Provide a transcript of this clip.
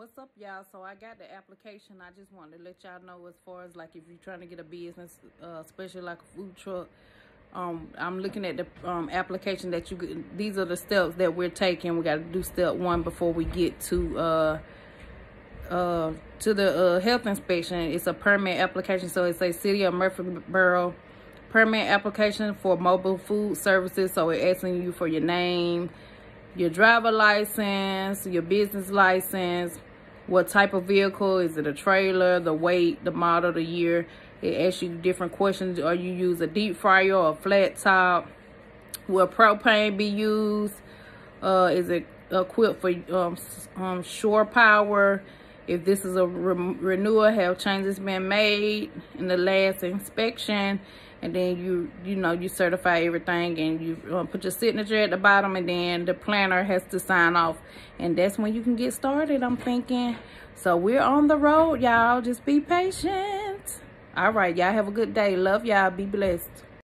What's up, y'all? So I got the application. I just wanted to let y'all know as far as like if you're trying to get a business, uh, especially like a food truck. Um, I'm looking at the um, application that you. These are the steps that we're taking. We got to do step one before we get to uh, uh, to the uh, health inspection. It's a permit application, so it's a city of Murfreesboro permit application for mobile food services. So it's asking you for your name, your driver license, your business license, what type of vehicle, is it a trailer, the weight, the model, the year. It asks you different questions. Are you use a deep fryer or a flat top? Will propane be used? Uh, is it equipped for um, um, shore power? If this is a re renewal, have changes been made in the last inspection? and then you you know you certify everything and you uh, put your signature at the bottom and then the planner has to sign off. And that's when you can get started i'm thinking. So we're on the road y'all. Just be patient. All right y'all have a good day. Love y'all. Be blessed